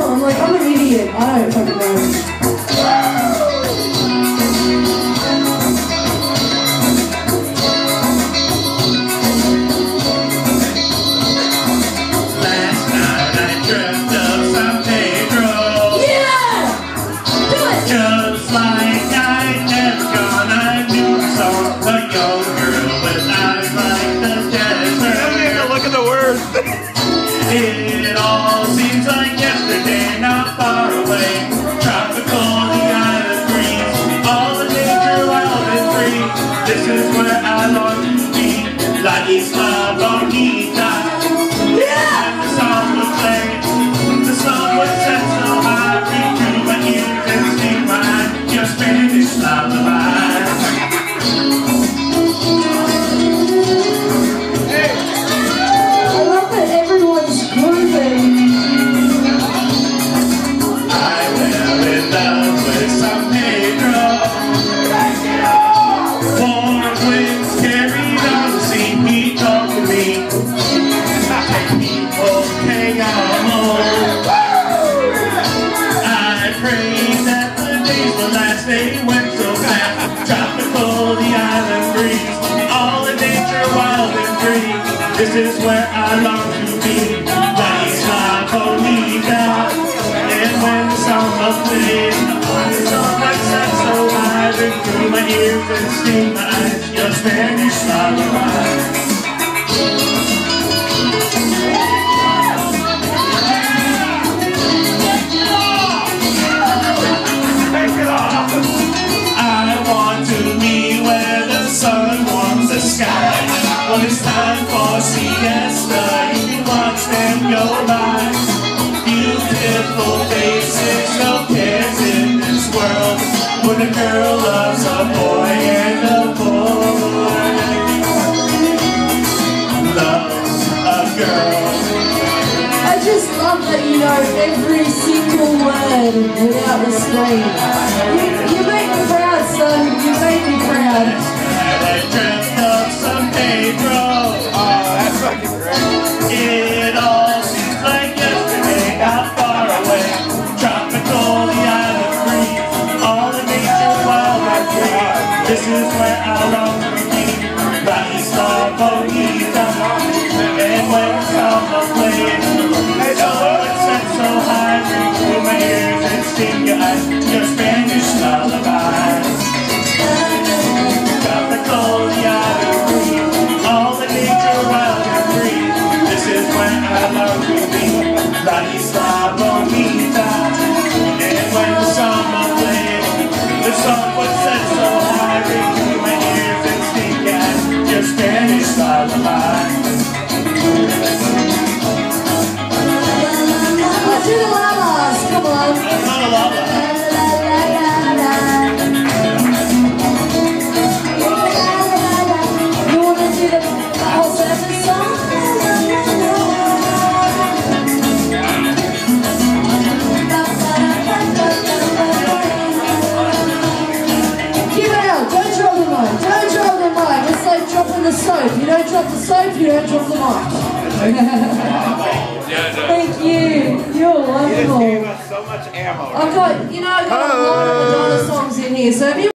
song. I'm like, I'm an idiot. I don't fucking know. Not far away. Tropical, the island breeze, all the nature wild free. This is where I long to be, La Isla Bonita. This is where I long to be, La Isla Bonita. And when the samba plays, the sunlight sets so high, ring through my ears and sting my eyes, your Spanish lullaby. I sky. When it's time for siesta, you can watch them go by. Beautiful faces, no cares in this world. When a girl loves a boy and a boy loves a girl. I just love that you know every single word without the screen. You, you make me proud, son. You make me This is where I long to be, La Isla Bonita. And when samba plays, the soap. You don't drop the soap, you don't drop the mic. Thank you. You're You just gave us so much ammo. I've got, you know, I've got a lot of Madonna songs in here, so if you